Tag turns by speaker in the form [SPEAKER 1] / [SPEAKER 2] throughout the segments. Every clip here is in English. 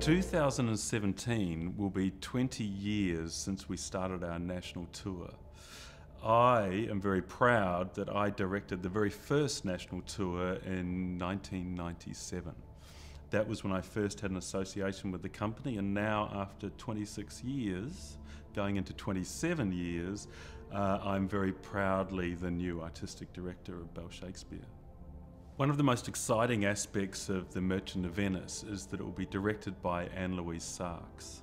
[SPEAKER 1] 2017 will be 20 years since we started our national tour. I am very proud that I directed the very first national tour in 1997. That was when I first had an association with the company, and now, after 26 years, going into 27 years, uh, I'm very proudly the new artistic director of Bell Shakespeare. One of the most exciting aspects of The Merchant of Venice is that it will be directed by Anne Louise Sarks.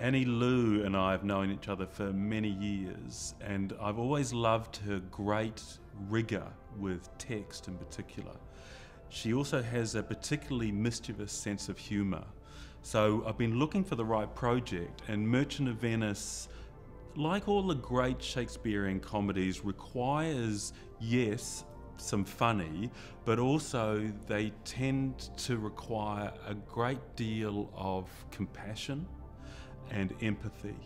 [SPEAKER 1] Annie Lou and I have known each other for many years, and I've always loved her great rigour with text in particular. She also has a particularly mischievous sense of humour. So I've been looking for the right project, and Merchant of Venice, like all the great Shakespearean comedies, requires, yes, some funny, but also they tend to require a great deal of compassion and empathy.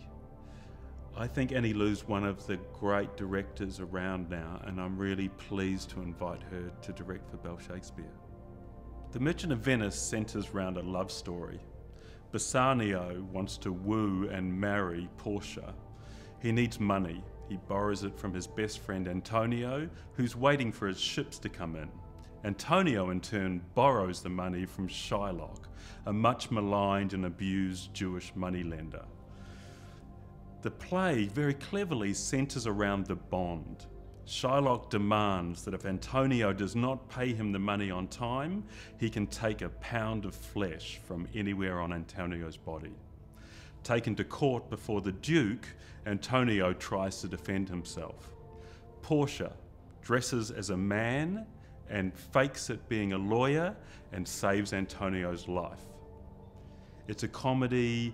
[SPEAKER 1] I think Annie Lou's one of the great directors around now, and I'm really pleased to invite her to direct for Bell Shakespeare. The Merchant of Venice centres around a love story. Bassanio wants to woo and marry Portia. He needs money he borrows it from his best friend Antonio, who's waiting for his ships to come in. Antonio, in turn, borrows the money from Shylock, a much maligned and abused Jewish moneylender. The play very cleverly centres around the bond. Shylock demands that if Antonio does not pay him the money on time, he can take a pound of flesh from anywhere on Antonio's body. Taken to court before the Duke, Antonio tries to defend himself. Portia dresses as a man and fakes it being a lawyer and saves Antonio's life. It's a comedy,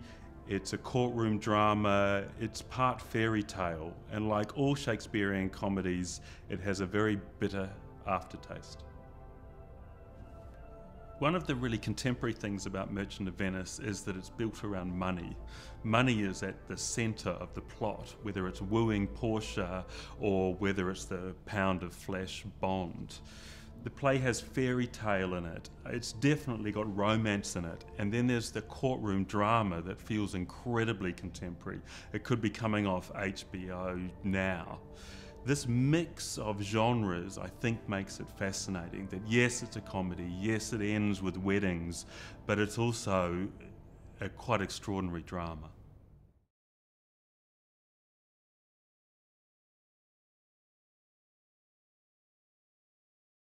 [SPEAKER 1] it's a courtroom drama, it's part fairy tale, and like all Shakespearean comedies, it has a very bitter aftertaste. One of the really contemporary things about Merchant of Venice is that it's built around money. Money is at the centre of the plot, whether it's wooing Portia or whether it's the pound of flesh Bond. The play has fairy tale in it. It's definitely got romance in it. And then there's the courtroom drama that feels incredibly contemporary. It could be coming off HBO now this mix of genres, I think, makes it fascinating. That yes, it's a comedy, yes, it ends with weddings, but it's also a quite extraordinary drama.